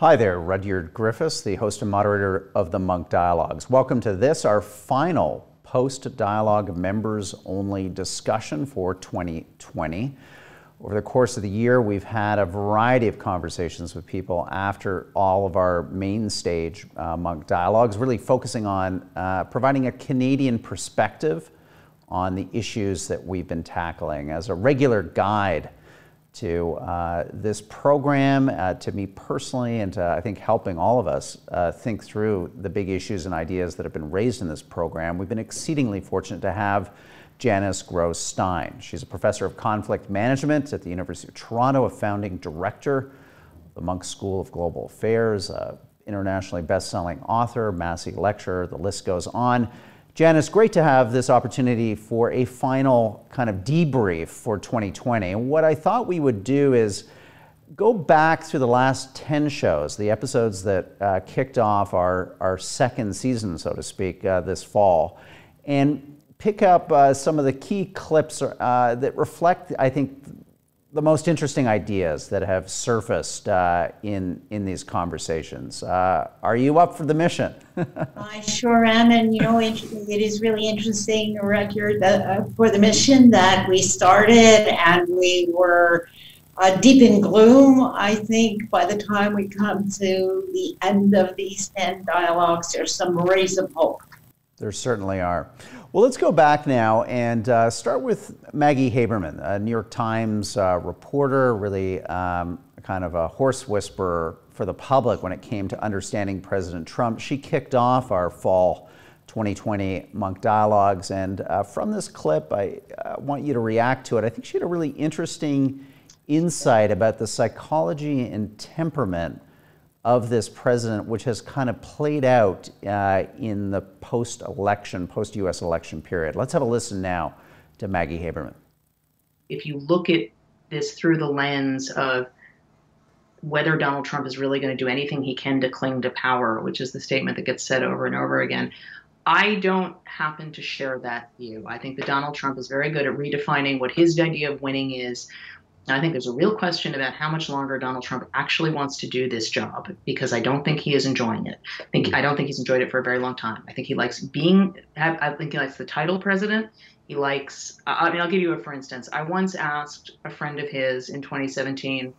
Hi there, Rudyard Griffiths, the host and moderator of the Munk Dialogues. Welcome to this, our final post dialogue members only discussion for 2020. Over the course of the year, we've had a variety of conversations with people after all of our main stage uh, Munk Dialogues, really focusing on uh, providing a Canadian perspective on the issues that we've been tackling as a regular guide to uh, this program, uh, to me personally, and to, I think helping all of us uh, think through the big issues and ideas that have been raised in this program. We've been exceedingly fortunate to have Janice Gross Stein. She's a professor of conflict management at the University of Toronto, a founding director of the Munk School of Global Affairs, internationally best-selling author, Massey lecturer, the list goes on. Janice, great to have this opportunity for a final kind of debrief for 2020. And what I thought we would do is go back through the last 10 shows, the episodes that uh, kicked off our, our second season, so to speak, uh, this fall, and pick up uh, some of the key clips uh, that reflect, I think, the most interesting ideas that have surfaced uh, in in these conversations. Uh, are you up for the mission? I sure am, and you know it, it is really interesting, Rudyard, uh, for the mission that we started, and we were uh, deep in gloom. I think by the time we come to the end of these ten dialogues, there's some rays of hope. There certainly are. Well, let's go back now and uh, start with Maggie Haberman, a New York Times uh, reporter, really um, kind of a horse whisperer for the public when it came to understanding President Trump. She kicked off our fall 2020 Munk Dialogues, and uh, from this clip, I uh, want you to react to it. I think she had a really interesting insight about the psychology and temperament of this president, which has kind of played out uh, in the post election, post US election period. Let's have a listen now to Maggie Haberman. If you look at this through the lens of whether Donald Trump is really going to do anything he can to cling to power, which is the statement that gets said over and over again. I don't happen to share that view. I think that Donald Trump is very good at redefining what his idea of winning is, I think there's a real question about how much longer Donald Trump actually wants to do this job because I don't think he is enjoying it. I think I don't think he's enjoyed it for a very long time. I think he likes being. I think he likes the title president. He likes. I mean, I'll give you a for instance. I once asked a friend of his in 2017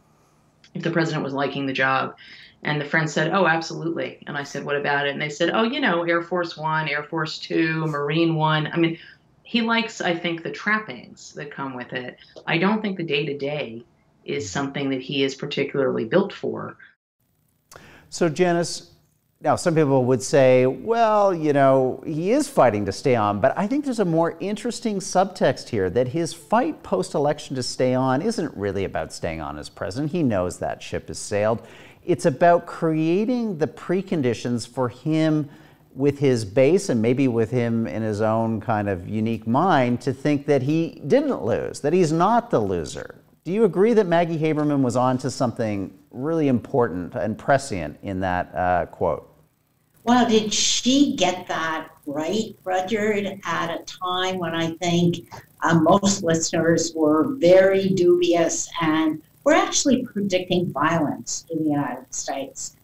if the president was liking the job. And the friend said, Oh, absolutely. And I said, What about it? And they said, Oh, you know, Air Force One, Air Force Two, Marine One. I mean, he likes, I think, the trappings that come with it. I don't think the day to day is something that he is particularly built for. So, Janice, now some people would say, well, you know, he is fighting to stay on, but I think there's a more interesting subtext here that his fight post election to stay on isn't really about staying on as president. He knows that ship has sailed. It's about creating the preconditions for him with his base and maybe with him in his own kind of unique mind to think that he didn't lose, that he's not the loser. Do you agree that Maggie Haberman was on to something really important and prescient in that uh, quote? Well, did she get that right, Rudyard, at a time when I think uh, most listeners were very dubious and were actually predicting violence in the United States?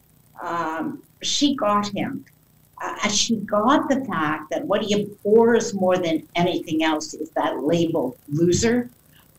Um, she got him uh, she got the fact that what he abhors more than anything else is that label loser,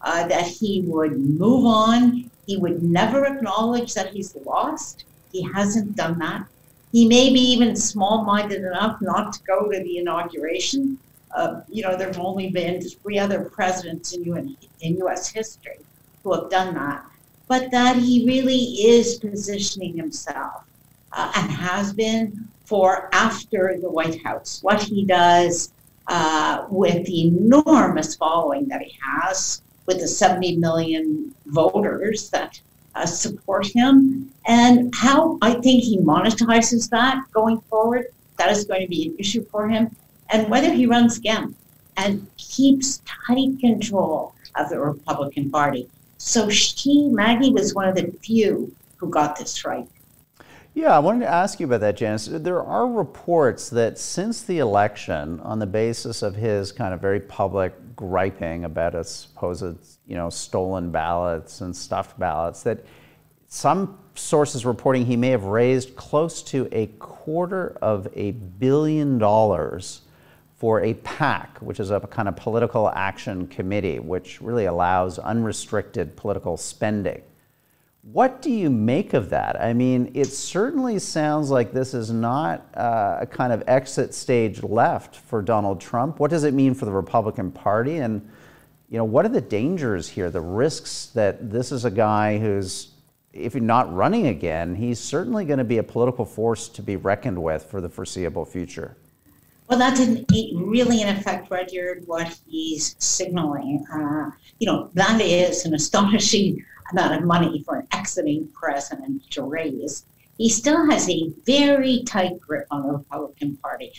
uh, that he would move on. He would never acknowledge that he's lost. He hasn't done that. He may be even small minded enough not to go to the inauguration. Uh, you know, there have only been three other presidents in, UN, in U.S. history who have done that. But that he really is positioning himself uh, and has been for after the White House, what he does uh, with the enormous following that he has, with the 70 million voters that uh, support him, and how I think he monetizes that going forward. That is going to be an issue for him, and whether he runs again and keeps tight control of the Republican Party. So she, Maggie, was one of the few who got this right. Yeah, I wanted to ask you about that, Janice. There are reports that since the election, on the basis of his kind of very public griping about a supposed, you know, stolen ballots and stuffed ballots, that some sources reporting he may have raised close to a quarter of a billion dollars for a PAC, which is a kind of political action committee, which really allows unrestricted political spending. What do you make of that? I mean, it certainly sounds like this is not uh, a kind of exit stage left for Donald Trump. What does it mean for the Republican Party? And, you know, what are the dangers here, the risks that this is a guy who's, if he's not running again, he's certainly going to be a political force to be reckoned with for the foreseeable future? Well, that didn't really, in effect, Rudyard, what he's signaling. Uh, you know, that is an astonishing amount of money for an exiting president to raise. He still has a very tight grip on the Republican Party.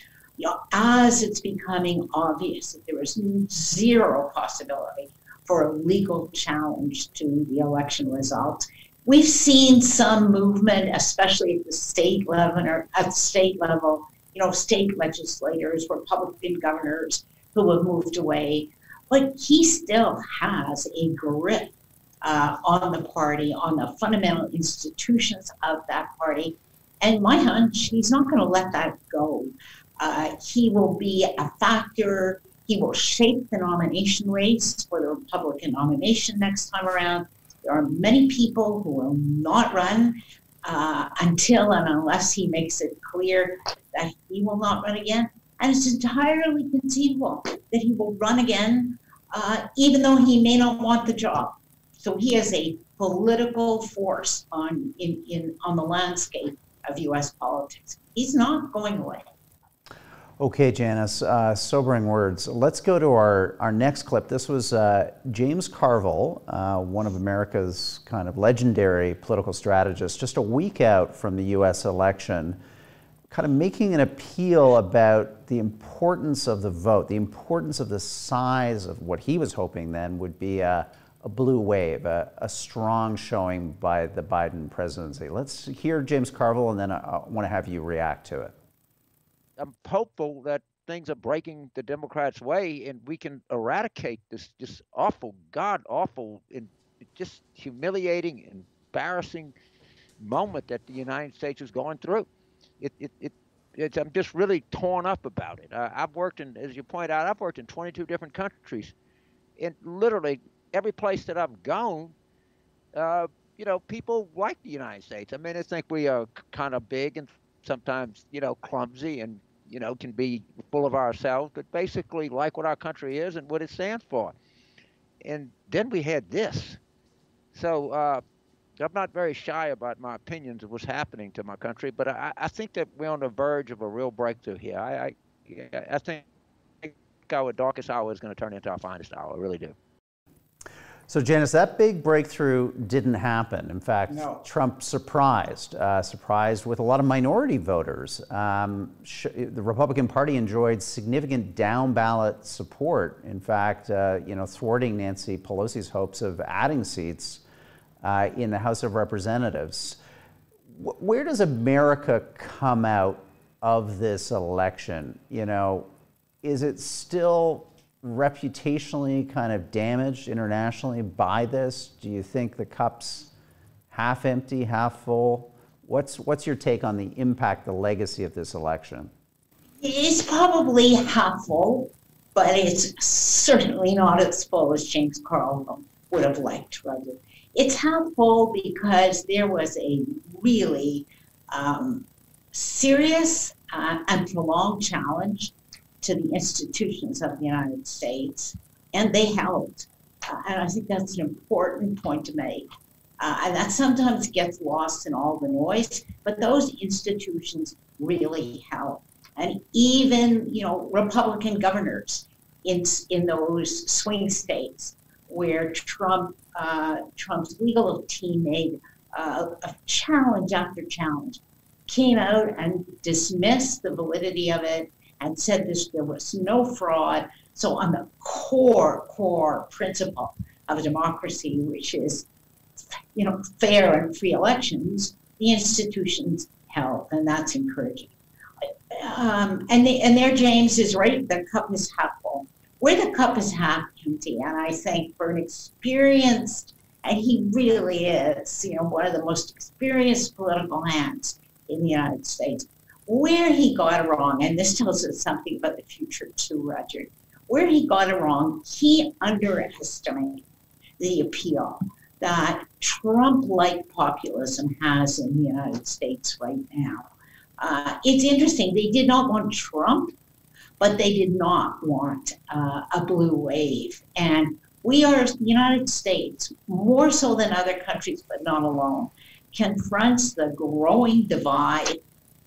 As it's becoming obvious that there is zero possibility for a legal challenge to the election results, we've seen some movement, especially at the state level or at state level. You know, state legislators, Republican governors who have moved away, but he still has a grip uh, on the party, on the fundamental institutions of that party. And my hunch, he's not going to let that go. Uh, he will be a factor. He will shape the nomination race for the Republican nomination next time around. There are many people who will not run uh, until and unless he makes it clear that he will not run again. And it's entirely conceivable that he will run again, uh, even though he may not want the job. So he is a political force on in, in on the landscape of U.S. politics. He's not going away. Okay, Janice, uh, sobering words. Let's go to our, our next clip. This was uh, James Carville, uh, one of America's kind of legendary political strategists, just a week out from the U.S. election, kind of making an appeal about the importance of the vote, the importance of the size of what he was hoping then would be a, a blue wave, a, a, strong showing by the Biden presidency. Let's hear James Carville, and then I, I want to have you react to it. I'm hopeful that things are breaking the Democrats' way, and we can eradicate this just awful, god awful, and just humiliating, embarrassing moment that the United States is going through. It, it, it it's, I'm just really torn up about it. Uh, I've worked in, as you point out, I've worked in 22 different countries, and literally every place that I've gone, uh, you know, people like the United States. I mean, I think we are kind of big and sometimes, you know, clumsy and, you know, can be full of ourselves, but basically like what our country is and what it stands for. And then we had this. So uh, I'm not very shy about my opinions of what's happening to my country, but I, I think that we're on the verge of a real breakthrough here. I, I, I think our darkest hour is going to turn into our finest hour. I really do. So, Janice, that big breakthrough didn't happen. In fact, no. Trump surprised, uh, surprised with a lot of minority voters. Um, the Republican Party enjoyed significant down ballot support. In fact, uh, you know, thwarting Nancy Pelosi's hopes of adding seats uh, in the House of Representatives. W where does America come out of this election? You know, is it still reputationally kind of damaged internationally by this? Do you think the cup's half empty, half full? What's, what's your take on the impact, the legacy of this election? It's probably half full, but it's certainly not as full as James Carville would have liked, rather. It's half full because there was a really um, serious uh, and prolonged challenge to the institutions of the United States, and they helped. Uh, and I think that's an important point to make. Uh, and that sometimes gets lost in all the noise, but those institutions really help. And even, you know, Republican governors in, in those swing states where Trump, uh, Trump's legal team made uh, a challenge after challenge, came out and dismissed the validity of it and said this there was no fraud. So on the core, core principle of democracy, which is you know fair and free elections, the institutions held, and that's encouraging. Um, and the, and there, James is right. The cup is half full. Where the cup is half empty, and I think for an experienced And he really is, you know, one of the most experienced political hands in the United States. Where he got it wrong, and this tells us something about the future too, Rudyard, where he got it wrong, he underestimated the appeal that Trump like populism has in the United States right now. Uh, it's interesting, they did not want Trump, but they did not want uh, a blue wave. And we are, the United States, more so than other countries, but not alone, confronts the growing divide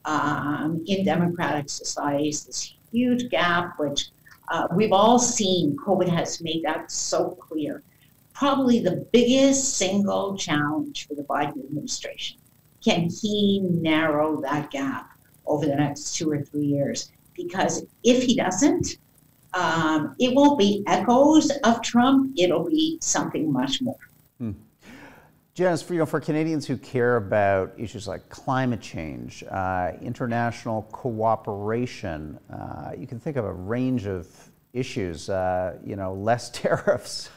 um, in democratic societies, this huge gap, which uh, we've all seen. COVID has made that so clear. Probably the biggest single challenge for the Biden administration. Can he narrow that gap over the next two or three years? Because if he doesn't, um, it won't be echoes of Trump. It'll be something much more. Hmm. Janice, for, you know, for Canadians who care about issues like climate change, uh, international cooperation, uh, you can think of a range of issues. Uh, you know, less tariffs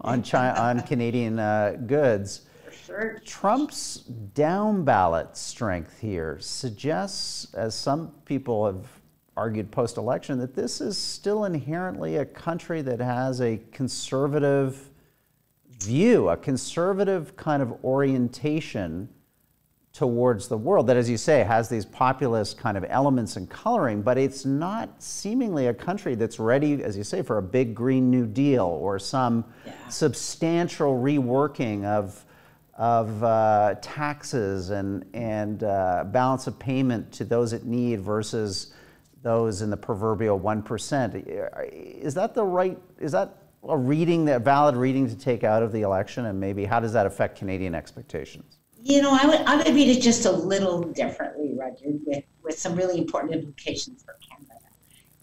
on China, on Canadian uh, goods. Sure. Trump's down ballot strength here suggests, as some people have argued post election that this is still inherently a country that has a conservative view, a conservative kind of orientation towards the world that, as you say, has these populist kind of elements and coloring, but it's not seemingly a country that's ready, as you say, for a big Green New Deal or some yeah. substantial reworking of, of uh, taxes and, and uh, balance of payment to those that need versus those in the proverbial 1%. Is that the right, is that a reading, a valid reading to take out of the election? And maybe how does that affect Canadian expectations? You know, I would, I would read it just a little differently, Rudyard, with, with some really important implications for Canada.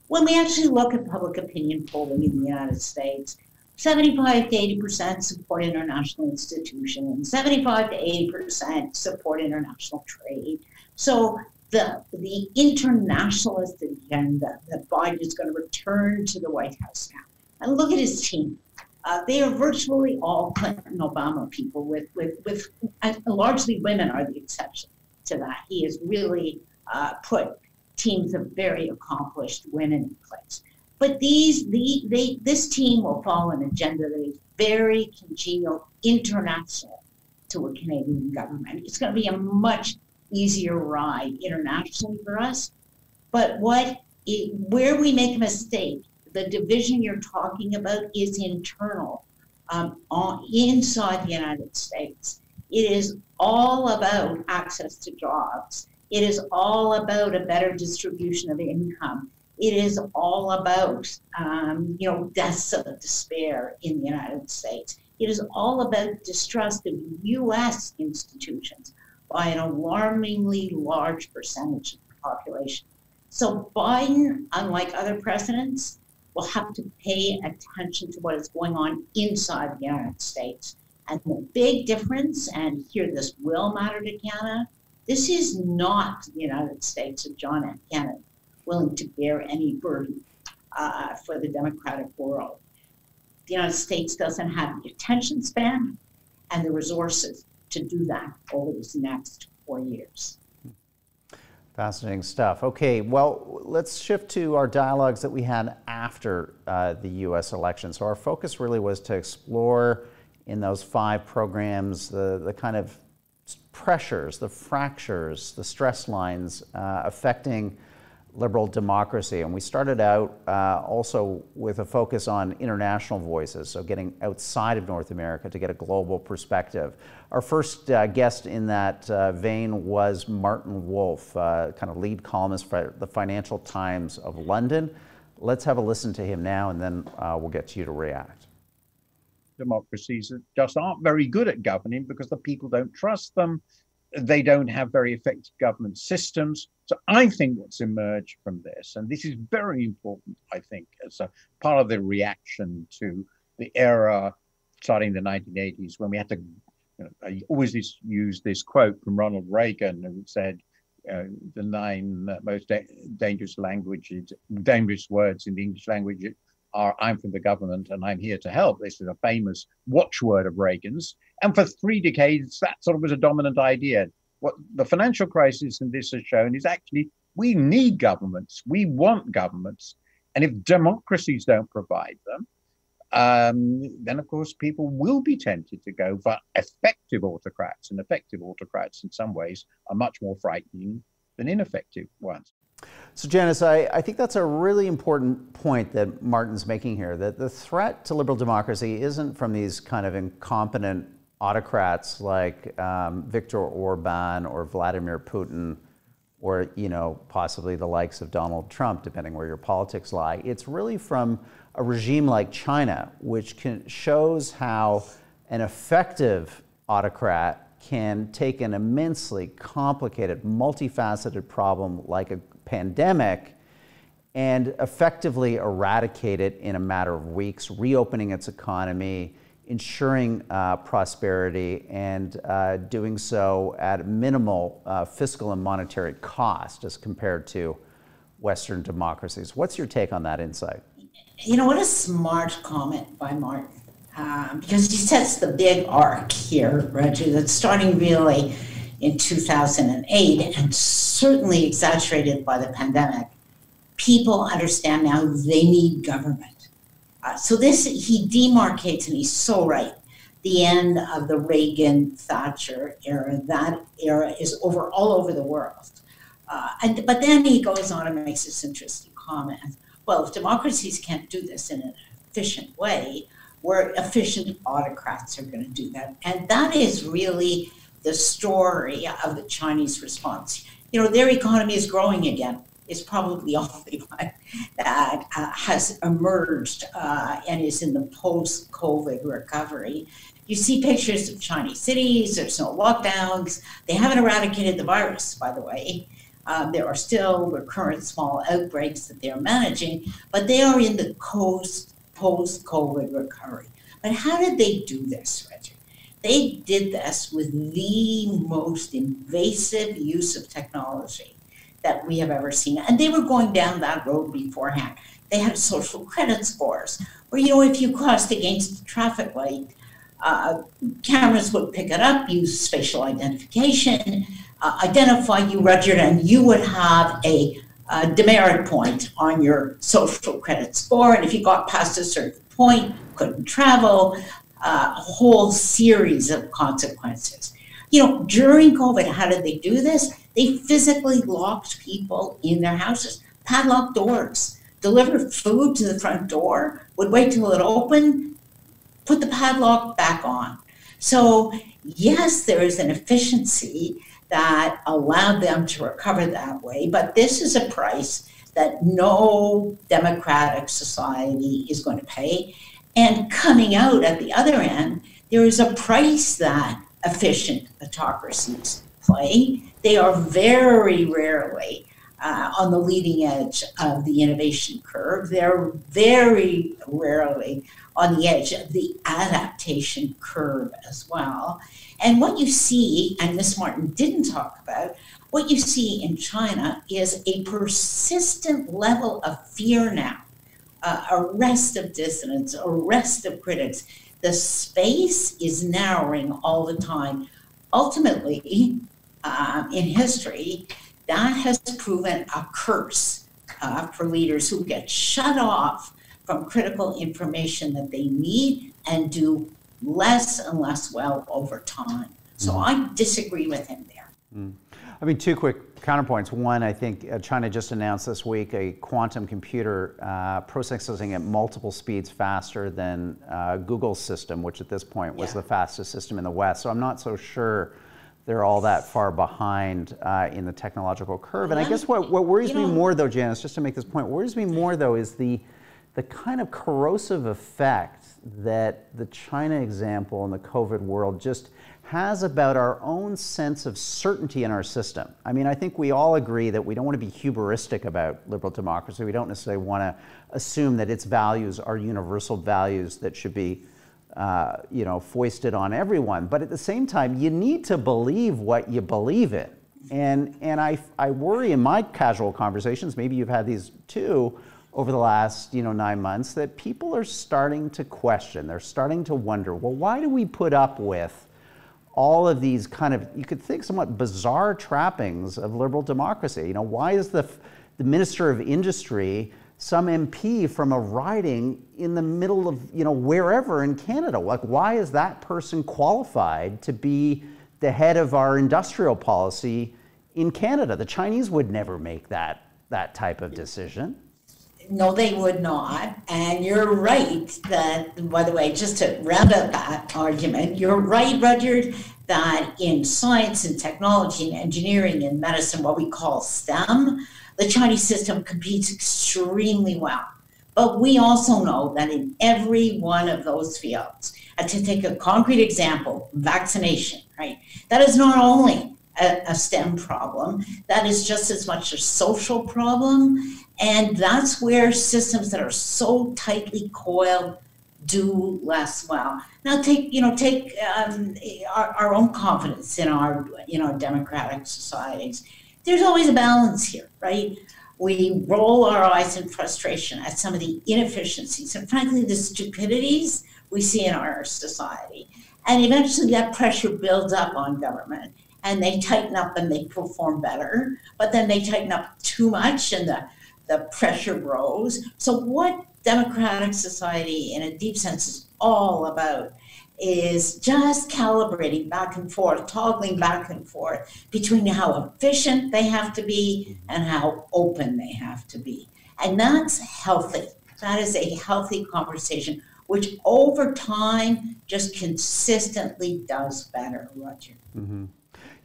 When we actually look at public opinion polling in the United States, 75 to 80% support international institutions, 75 to 80% support international trade. So the, the internationalist agenda that Biden is going to return to the White House now. And look at his team. Uh, they are virtually all Clinton Obama people, with, with, with largely women are the exception to that. He has really uh, put teams of very accomplished women in place. But these, the, they, this team will follow an agenda that is very congenial international to a Canadian government. It's going to be a much easier ride internationally for us. But what it, where we make a mistake, the division you're talking about is internal, um, on, inside the United States. It is all about access to jobs. It is all about a better distribution of income. It is all about, um, you know, deaths of despair in the United States. It is all about distrust of U.S. institutions by an alarmingly large percentage of the population. So Biden, unlike other presidents, will have to pay attention to what is going on inside the United States. And the big difference, and here this will matter to Canada, this is not the United States of John F. Kennedy willing to bear any burden uh, for the democratic world. The United States doesn't have the attention span and the resources to do that over these next four years. Fascinating stuff. Okay, well, let's shift to our dialogues that we had after uh, the U.S. election. So our focus really was to explore in those five programs the, the kind of pressures, the fractures, the stress lines uh, affecting liberal democracy. And we started out uh, also with a focus on international voices, so getting outside of North America to get a global perspective. Our first uh, guest in that uh, vein was Martin Wolf, uh, kind of lead columnist for the Financial Times of London. Let's have a listen to him now, and then uh, we'll get you to react. Democracies just aren't very good at governing because the people don't trust them they don't have very effective government systems. So I think what's emerged from this, and this is very important, I think, as a part of the reaction to the era starting in the 1980s when we had to, you know, I always use this quote from Ronald Reagan who said, uh, the nine most da- dangerous languages, dangerous words in the English language are I'm from the government and I'm here to help. This is a famous watchword of Reagan's. And for three decades, that sort of was a dominant idea. What the financial crisis in this has shown is actually we need governments. We want governments. And if democracies don't provide them, um, then of course people will be tempted to go for effective autocrats. And effective autocrats, in some ways, are much more frightening than ineffective ones. So, Janice, I, I think that's a really important point that Martin's making here that the threat to liberal democracy isn't from these kind of incompetent autocrats like um, Viktor Orban or Vladimir Putin or you know possibly the likes of Donald Trump, depending where your politics lie. It's really from a regime like China, which can, shows how an effective autocrat can take an immensely complicated, multifaceted problem like a pandemic and effectively eradicate it in a matter of weeks, reopening its economy, ensuring uh, prosperity, and uh, doing so at minimal uh, fiscal and monetary cost as compared to Western democracies. What's your take on that insight? You know, what a smart comment by Martin. Um, because he sets the big arc here, Reggie, that's starting really in 2008 and certainly exaggerated by the pandemic. People understand now they need government. Uh, so this, he demarcates, and he's so right. The end of the Reagan Thatcher era, that era is over all over the world. Uh, and, but then he goes on and makes this interesting comment. Well, if democracies can't do this in an efficient way, where efficient autocrats are going to do that. And that is really the story of the Chinese response. You know, their economy is growing again. It's probably the only one that uh, has emerged uh, and is in the post COVID recovery. You see pictures of Chinese cities, there's no lockdowns. They haven't eradicated the virus, by the way. Uh, there are still recurrent small outbreaks that they're managing, but they are in the post COVID recovery. But how did they do this, Reggie? They did this with the most invasive use of technology that we have ever seen. And they were going down that road beforehand. They had social credit scores where, you know, if you crossed against a traffic light, uh, cameras would pick it up, use facial identification, uh, identify you, Rudyard, and you would have a, a demerit point on your social credit score. And if you got past a certain point, couldn't travel, a whole series of consequences. You know, during COVID, how did they do this? They physically locked people in their houses, padlocked doors, delivered food to the front door, would wait till it opened, put the padlock back on. So, yes, there is an efficiency that allowed them to recover that way, but this is a price that no democratic society is going to pay. And coming out at the other end, there is a price that efficient autocracies play. They are very rarely uh, on the leading edge of the innovation curve. They're very rarely on the edge of the adaptation curve as well. And what you see, and Miss Martin didn't talk about, what you see in China is a persistent level of fear now uh, arrest of dissidents, arrest of critics. The space is narrowing all the time. Ultimately, uh, in history, that has proven a curse uh, for leaders who get shut off from critical information that they need and do less and less well over time. So mm. I disagree with him there. Mm. I mean, two quick counterpoints. One, I think uh, China just announced this week a quantum computer uh, processing at multiple speeds faster than uh, Google's system, which at this point was yeah. the fastest system in the West. So I'm not so sure they're all that far behind uh, in the technological curve. And I guess what, what worries me more, though, Janice, just to make this point, worries me more, though, is the, the kind of corrosive effect that the China example in the COVID world just has about our own sense of certainty in our system. I mean, I think we all agree that we don't want to be hubristic about liberal democracy. We don't necessarily want to assume that its values are universal values that should be, uh, you know, foisted on everyone. But at the same time, you need to believe what you believe in. And, and I, I worry in my casual conversations, maybe you've had these too, over the last you know nine months that people are starting to question. They're starting to wonder, well, why do we put up with all of these kind of you could think somewhat bizarre trappings of liberal democracy? You know, why is the the minister of industry some MP from a riding in the middle of you know wherever in Canada? Like, why is that person qualified to be the head of our industrial policy in Canada? The Chinese would never make that that type of decision. No, they would not. And you're right that, by the way, just to round up that argument, you're right, Rudyard, that in science and technology and engineering and medicine, what we call STEM, the Chinese system competes extremely well. But we also know that in every one of those fields, and to take a concrete example, vaccination, right? That is not only a, a STEM problem, that is just as much a social problem and that's where systems that are so tightly coiled do less well. Now, take you know take um, our, our own confidence in our you know democratic societies. There's always a balance here, right? We roll our eyes in frustration at some of the inefficiencies and, frankly, the stupidities we see in our society. And eventually, that pressure builds up on government, and they tighten up and they perform better. But then they tighten up too much, and the the pressure grows. So, what democratic society, in a deep sense, is all about is just calibrating back and forth, toggling back and forth between how efficient they have to be and how open they have to be. And that's healthy. That is a healthy conversation, which over time just consistently does better, Rudyard. Mm-hmm.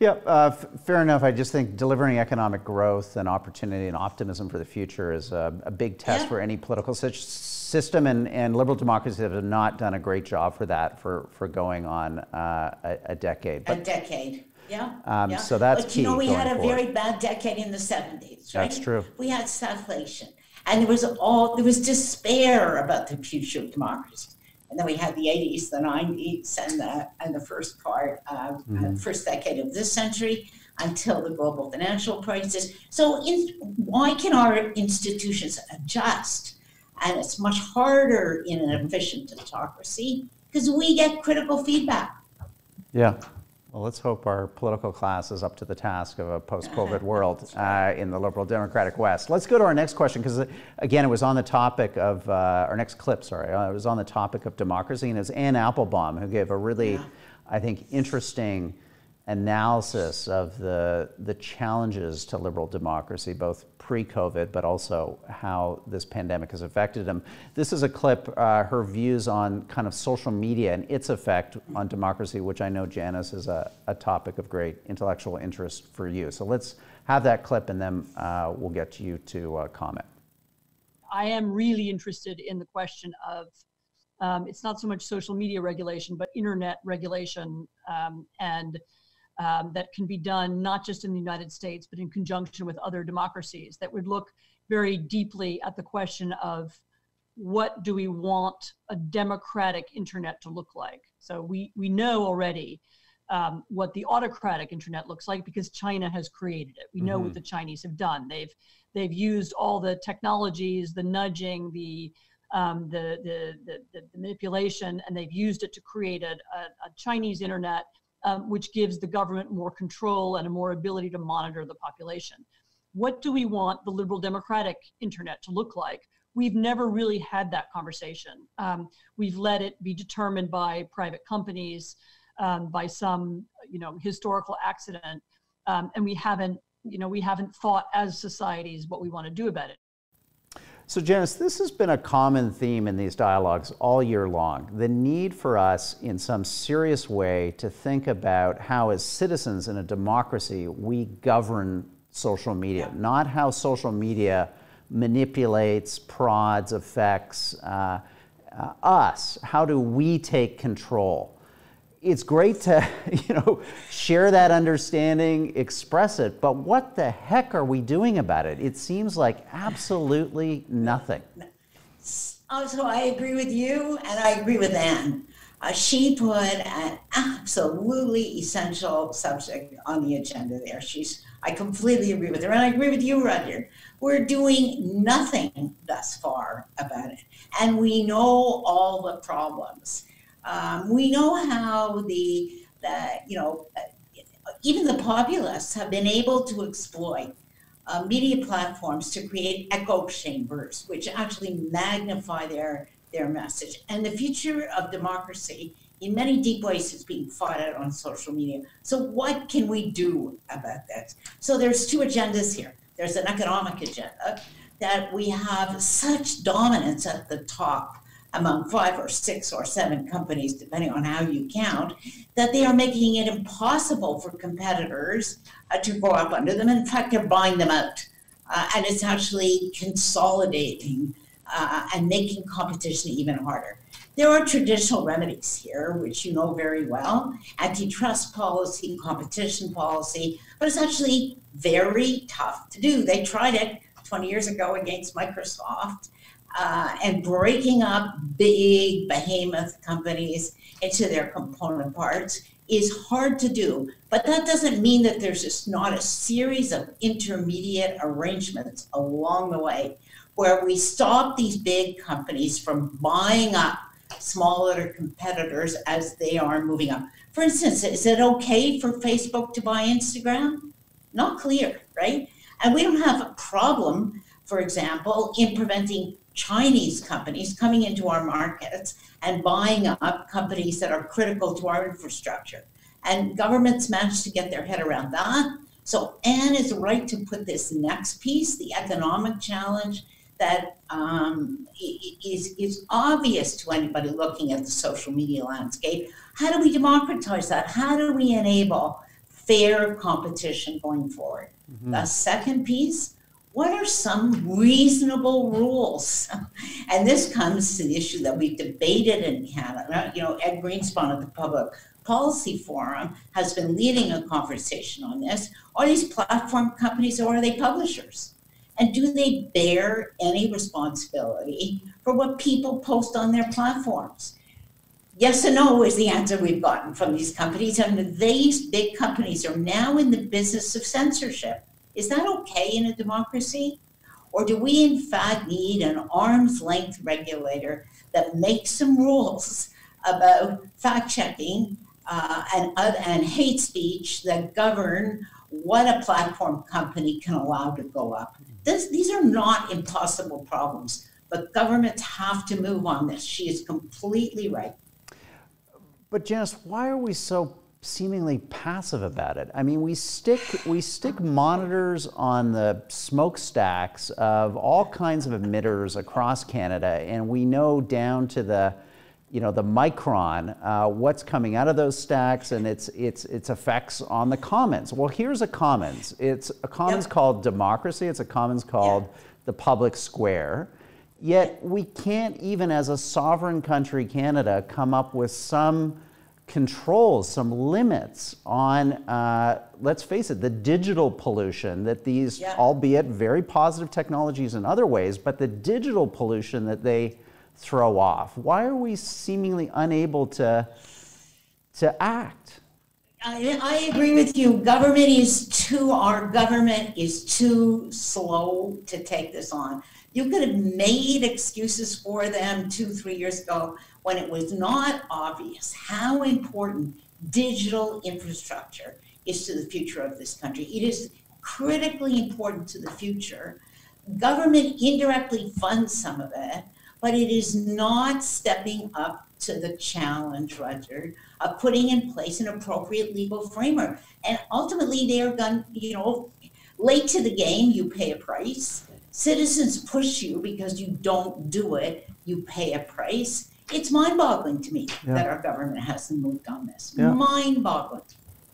Yeah, uh, fair enough. I just think delivering economic growth and opportunity and optimism for the future is a, a big test yeah. for any political si- system, and, and liberal democracies have not done a great job for that for, for going on uh, a, a, decade. But, a decade. Yeah, um, yeah. So that's but, key. You know, we had a forward. very bad decade in the 70s, right? That's true. We had stagflation. And there was all there was despair about the future of democracy and then we had the 80s, the 90s, and the and the first part, uh, mm-hmm. first decade of this century until the global financial crisis. So, in, why can our institutions adjust? And it's much harder in an efficient autocracy because we get critical feedback. Yeah. Well, let's hope our political class is up to the task of a post-COVID world uh, in the liberal democratic West. Let's go to our next question because, uh, again, it was on the topic of uh, our next clip. Sorry, uh, it was on the topic of democracy, and it was Anne Applebaum who gave a really, yeah. I think, interesting analysis of the, the challenges to liberal democracy, both pre COVID, but also how this pandemic has affected them. This is a clip, uh, her views on kind of social media and its effect on democracy, which I know, Janice, is a, a topic of great intellectual interest for you. So let's have that clip and then uh, we'll get to you to uh, comment. I am really interested in the question of um, it's not so much social media regulation, but internet regulation um, and um, that can be done not just in the United States, but in conjunction with other democracies that would look very deeply at the question of what do we want a democratic internet to look like? So we, we know already um, what the autocratic internet looks like because China has created it. We know mm-hmm. what the Chinese have done. They've they've used all the technologies, the nudging, the um, the, the, the, the, manipulation, and they've used it to create a, a, a Chinese internet um, which gives the government more control and a more ability to monitor the population. What do we want the liberal democratic internet to look like? We've never really had that conversation. Um, we've let it be determined by private companies, um, by some, you know, historical accident, um, and we haven't, you know, we haven't thought as societies what we want to do about it. So, Janice, this has been a common theme in these dialogues all year long the need for us, in some serious way, to think about how, as citizens in a democracy, we govern social media, yeah. not how social media manipulates, prods, affects uh, uh, us. How do we take control? It's great to you know share that understanding express it but what the heck are we doing about it it seems like absolutely nothing oh, so i agree with you and i agree with anne uh, she put an absolutely essential subject on the agenda there she's I completely agree with her. And I agree with you, Rudyard. We're doing nothing thus far about it. And we know all the problems. Um, we know how the, the, you know, even the populists have been able to exploit uh, media platforms to create echo chambers, which actually magnify their, their message. And the future of democracy in many deep ways is being fought out on social media. So what can we do about that? So there's two agendas here. There's an economic agenda that we have such dominance at the top among five or six or seven companies, depending on how you count, that they are making it impossible for competitors uh, to go up under them. In fact, they're buying them out. Uh, and it's actually consolidating uh, and making competition even harder. There are traditional remedies here, which you know very well antitrust policy, competition policy, but it's actually very tough to do. They tried it 20 years ago against Microsoft. Uh, and breaking up big behemoth companies into their component parts is hard to do. But that doesn't mean that there's just not a series of intermediate arrangements along the way where we stop these big companies from buying up smaller competitors as they are moving up. For instance, is it okay for Facebook to buy Instagram? Not clear, right? And we don't have a problem, for example, in preventing Chinese companies coming into our markets and buying up companies that are critical to our infrastructure. And governments managed to get their head around that. So Anne is right to put this next piece, the economic challenge, that um, is, is obvious to anybody looking at the social media landscape. How do we democratize that? How do we enable fair competition going forward? Mm-hmm. The second piece, what are some reasonable rules? and this comes to the issue that we've debated in Canada. You know, Ed Greenspon at the Public Policy Forum has been leading a conversation on this. Are these platform companies or are they publishers? And do they bear any responsibility for what people post on their platforms? Yes and no is the answer we've gotten from these companies. And these big companies are now in the business of censorship. Is that okay in a democracy? Or do we, in fact, need an arm's length regulator that makes some rules about fact checking uh, and, uh, and hate speech that govern what a platform company can allow to go up? This, these are not impossible problems, but governments have to move on this. She is completely right. But Janice, why are we so seemingly passive about it? I mean, we stick we stick monitors on the smokestacks of all kinds of emitters across Canada, and we know down to the you know the micron uh, what's coming out of those stacks and its its its effects on the commons. Well here's a commons. It's a commons yep. called democracy. It's a commons called the public square. Yet we can't even as a sovereign country canada come up with some controls some limits on uh, let's face it the digital pollution that these yeah. albeit very positive technologies in other ways but the digital pollution that they throw off? Why are we seemingly unable to, to act? I, I agree with you. Government is too, our government is too slow to take this on. You could have made excuses for them two, three years ago when it was not obvious how important digital infrastructure is to the future of this country. It is critically important to the future. Government indirectly funds some of it, but it is not stepping up to the challenge, Roger, of putting in place an appropriate legal framework. And ultimately, they are going, you know, late to the game, you pay a price. Citizens push you because you don't do it, you pay a price. It's mind boggling to me yeah. that our government hasn't moved on this. Yeah. Mind boggling.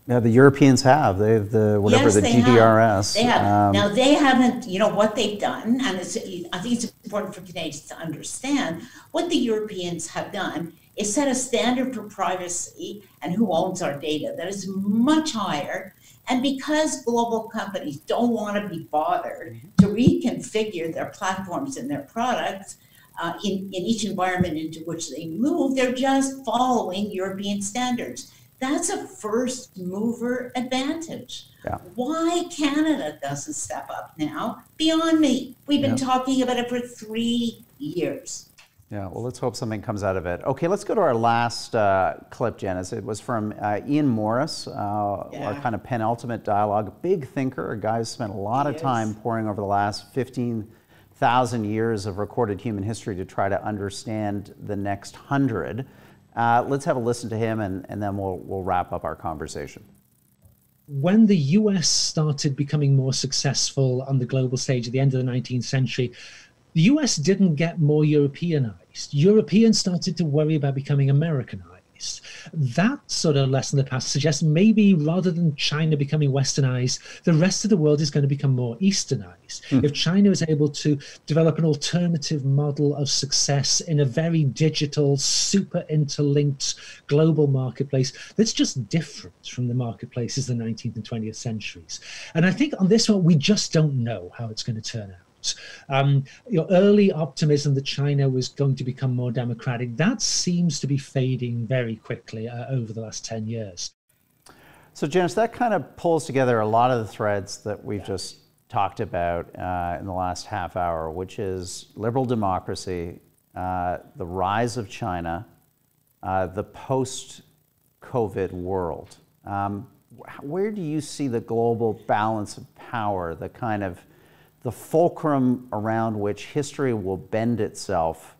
Yeah, the Europeans have. They have the whatever yes, the they GDPR. Have. They have. Um, now they haven't. You know what they've done, and I think it's important for Canadians to understand what the Europeans have done is set a standard for privacy and who owns our data that is much higher. And because global companies don't want to be bothered to reconfigure their platforms and their products uh, in, in each environment into which they move, they're just following European standards That's a first mover advantage. Yeah. Why Canada doesn't step up now, beyond me. We've been Yeah. talking about it for three years. Yeah, well, let's hope something comes out of it. Okay, let's go to our last uh, clip, Janice. It was from uh, Ian Morris, uh, our kind of penultimate dialogue. Big thinker, a guy who spent a lot He of time is. poring over the last 15,000 years of recorded human history to try to understand the next hundred. Uh, let's have a listen to him, and, and then we'll, we'll wrap up our conversation. when the US started becoming more successful on the global stage at the end of the 19th century, the US didn't get more Europeanized. Europeans started to worry about becoming Americanized. That sort of lesson in the past suggests maybe rather than China becoming westernized, the rest of the world is going to become more easternized. Hmm. If China is able to develop an alternative model of success in a very digital, super interlinked global marketplace that's just different from the marketplaces of the 19th and 20th centuries. And I think on this one, we just don't know how it's going to turn out. Um, your early optimism that China was going to become more democratic, that seems to be fading very quickly uh, over the last 10 years. So, Janice, that kind of pulls together a lot of the threads that we've just talked about uh, in the last half hour, which is liberal democracy, uh, the rise of China, uh, the post COVID world. Um, where do you see the global balance of power, the kind of the fulcrum around which history will bend itself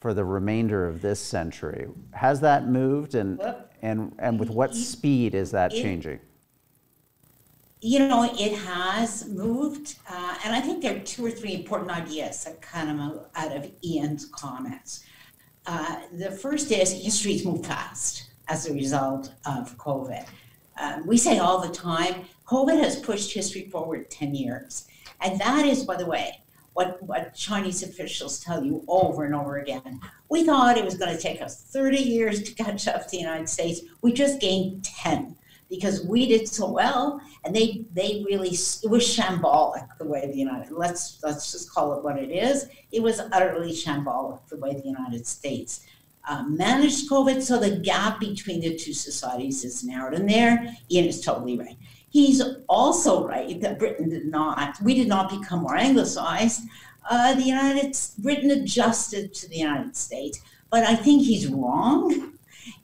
for the remainder of this century? Has that moved, and Well, and and with what it- speed is that it- changing? You know, it has moved, uh, and I think there are two or three important ideas that kind of come out of Ian's comments. Uh, the first is history's moved fast as a result of COVID. Uh, we say all the time, COVID has pushed history forward 10 years. And that is, by the way, what, what Chinese officials tell you over and over again. We thought it was going to take us 30 years to catch up to the United States. We just gained 10 because we did so well and they they really it was shambolic the way the united let's let's just call it what it is it was utterly shambolic the way the united states uh, managed covid so the gap between the two societies is narrowed and there ian is totally right he's also right that britain did not we did not become more anglicized uh, the united britain adjusted to the united states but i think he's wrong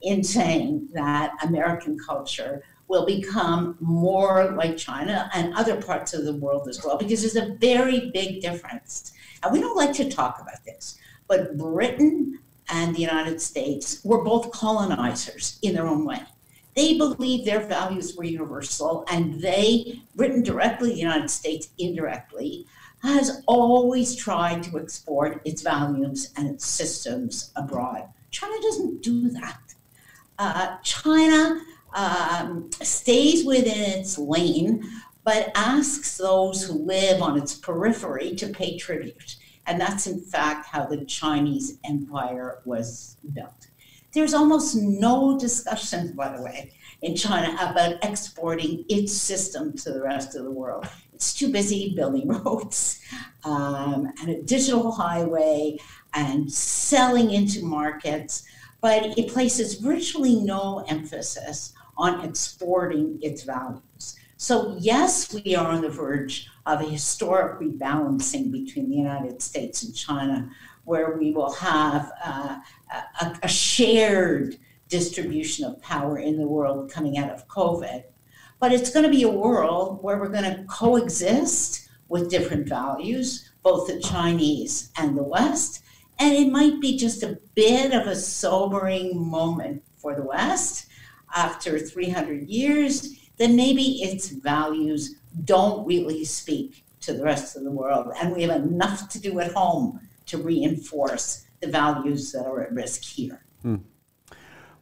in saying that american culture will become more like China and other parts of the world as well, because there's a very big difference. And we don't like to talk about this, but Britain and the United States were both colonizers in their own way. They believed their values were universal, and they, Britain directly, the United States indirectly, has always tried to export its values and its systems abroad. China doesn't do that. Uh, China um, stays within its lane, but asks those who live on its periphery to pay tribute. And that's in fact how the Chinese empire was built. There's almost no discussion, by the way, in China about exporting its system to the rest of the world. It's too busy building roads um, and a digital highway and selling into markets, but it places virtually no emphasis on exporting its values. So, yes, we are on the verge of a historic rebalancing between the United States and China, where we will have uh, a, a shared distribution of power in the world coming out of COVID. But it's going to be a world where we're going to coexist with different values, both the Chinese and the West. And it might be just a bit of a sobering moment for the West after 300 years, then maybe its values don't really speak to the rest of the world. And we have enough to do at home to reinforce the values that are at risk here.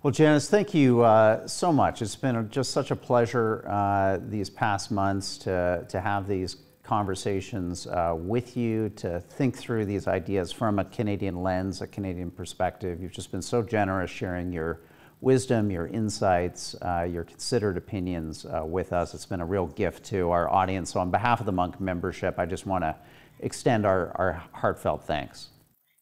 Well, Janice, thank you uh, so much. It's been just such a pleasure uh, these past months to, to have these conversations uh, with you, to think through these ideas from a Canadian lens, a Canadian perspective. You've just been so generous sharing your wisdom, your insights, uh, your considered opinions uh, with us. It's been a real gift to our audience. So, on behalf of the Munk membership, I just want to extend our, our heartfelt thanks.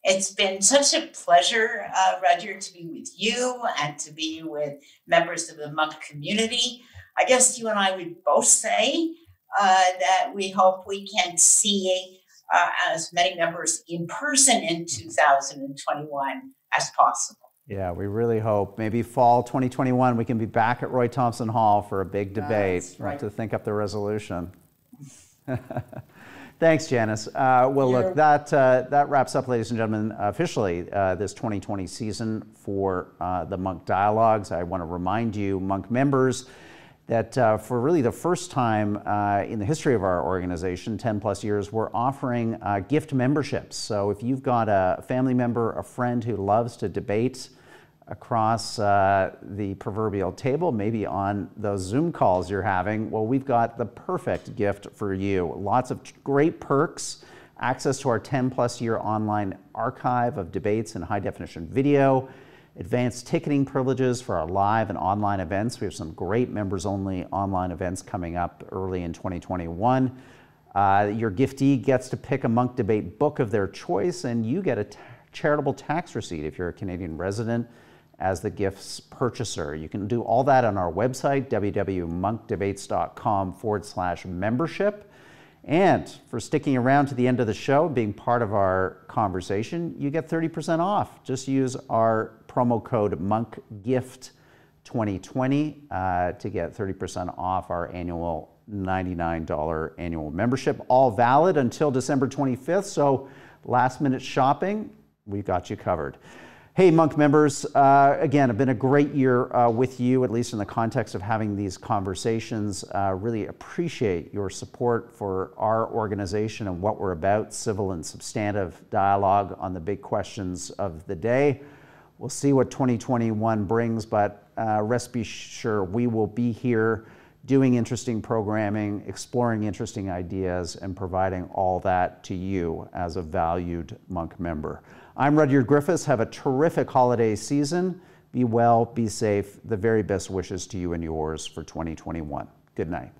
It's been such a pleasure, uh, Roger, to be with you and to be with members of the Munk community. I guess you and I would both say uh, that we hope we can see uh, as many members in person in 2021 as possible. Yeah, we really hope maybe fall 2021 we can be back at Roy Thomson Hall for a big debate right. to think up the resolution. Thanks, Janice. Uh, well, You're- look, that uh, that wraps up, ladies and gentlemen, officially uh, this 2020 season for uh, the Munk Dialogues. I want to remind you, Munk members, that uh, for really the first time uh, in the history of our organization, 10 plus years, we're offering uh, gift memberships. So if you've got a family member, a friend who loves to debate across uh, the proverbial table, maybe on those Zoom calls you're having, well, we've got the perfect gift for you. Lots of great perks, access to our 10 plus year online archive of debates and high definition video, advanced ticketing privileges for our live and online events. We have some great members only online events coming up early in 2021. Uh, your giftee gets to pick a Munk debate book of their choice, and you get a charitable tax receipt if you're a Canadian resident as the gift's purchaser. You can do all that on our website, www.munkdebates.com forward slash membership. And for sticking around to the end of the show, being part of our conversation, you get 30% off. Just use our promo code MUNKGIFT2020 uh, to get 30% off our annual $99 annual membership. All valid until December 25th. So last minute shopping, we've got you covered. Hey, Munk members, uh, again, it's been a great year uh, with you, at least in the context of having these conversations. Uh, really appreciate your support for our organization and what we're about civil and substantive dialogue on the big questions of the day. We'll see what 2021 brings, but uh, rest be sure we will be here doing interesting programming, exploring interesting ideas, and providing all that to you as a valued Munk member. I'm Rudyard Griffiths. Have a terrific holiday season. Be well, be safe. The very best wishes to you and yours for 2021. Good night.